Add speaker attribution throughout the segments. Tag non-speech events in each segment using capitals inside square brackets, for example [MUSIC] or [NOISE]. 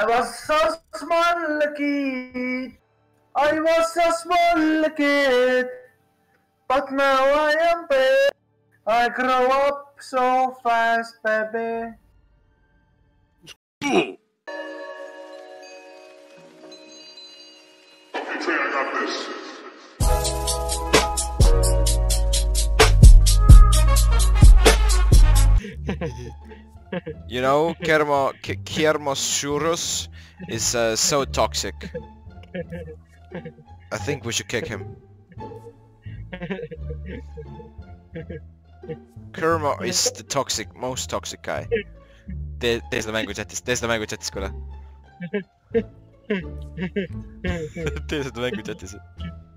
Speaker 1: I was so small kid. I was a small kid. But now I am big. I grow up so fast, baby.
Speaker 2: I got this.
Speaker 3: You know, Kermo, Kermosurus is uh, so toxic. I think we should kick him. Kermo is the toxic, most toxic guy. tee, tee seda mängu chatis, tee seda mängu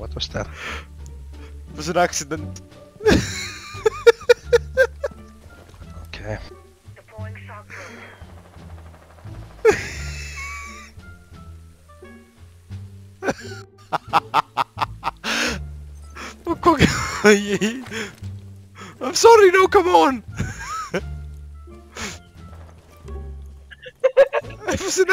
Speaker 4: What was that?
Speaker 3: It was an accident.
Speaker 4: Okay. [LAUGHS]
Speaker 3: ma kogu aeg, ei, I m sorry, no come on. misin?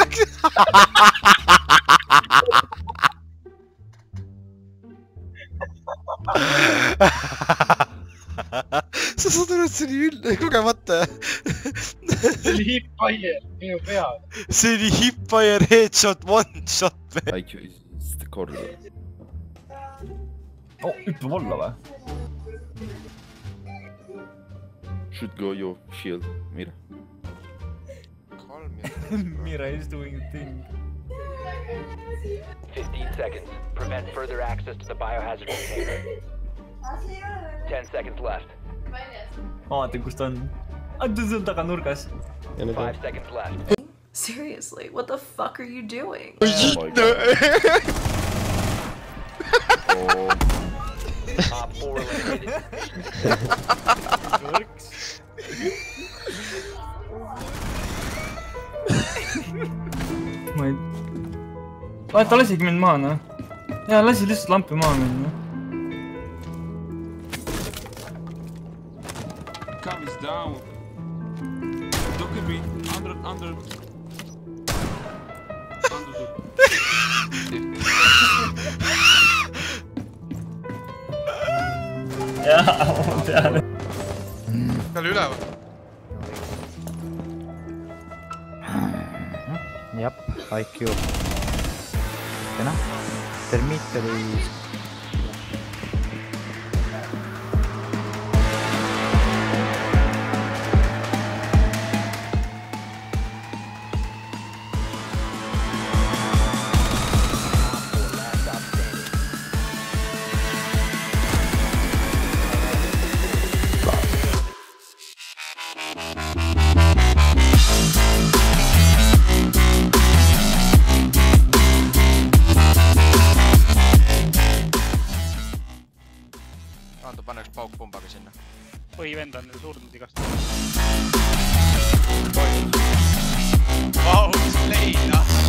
Speaker 3: Susuto Seri kogemata.
Speaker 5: Seri hip fire, minu peal.
Speaker 3: Seri hip fire headshot one shot.
Speaker 6: IQ is the corner.
Speaker 7: Oh, uppe volla va?
Speaker 6: Should go your shield, mira. [LAUGHS]
Speaker 7: Mira is doing the thing.
Speaker 8: 15 seconds. Prevent further access to the biohazard container. 10 seconds left.
Speaker 7: ma vaatan, kus ta on. aa, ta on taga nurgas.
Speaker 8: 5 seconds left.
Speaker 9: Seriously, what the fuck are you doing?
Speaker 6: Oh my god. Oh, [LAUGHS]
Speaker 8: Op 4 eliminated. [LAUGHS]
Speaker 7: vaata, lasigi mind maha, noh. jaa, lasi lihtsalt lampi maha
Speaker 2: mind, noh.
Speaker 7: jaa, ma Ja,
Speaker 3: ta oli üleval.
Speaker 10: jah, IQ.
Speaker 3: no?
Speaker 5: Per mettere surnud igast.
Speaker 3: Vau, mis play, noh.